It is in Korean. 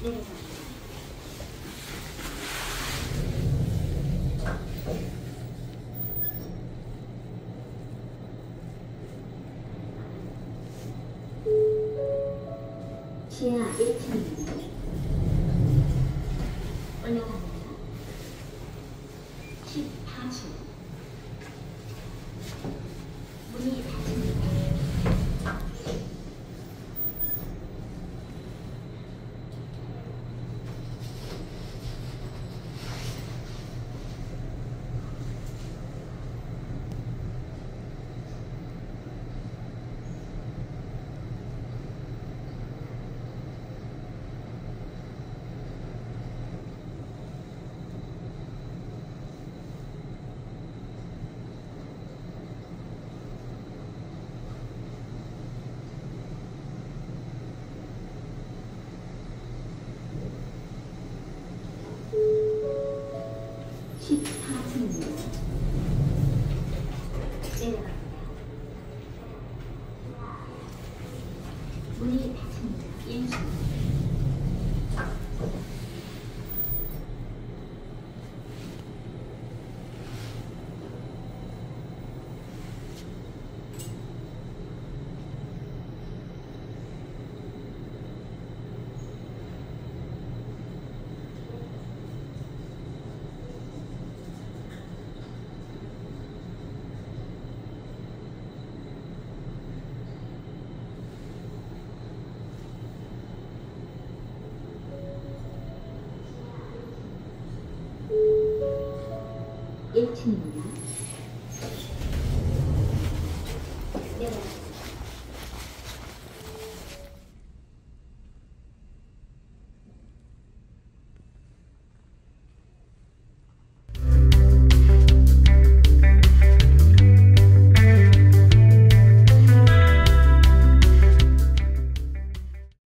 지하 1층입니다. 올라갑니다. 14층. 14층입니다. 문이 닫힙니다. 예입니다 1층입니다. 네.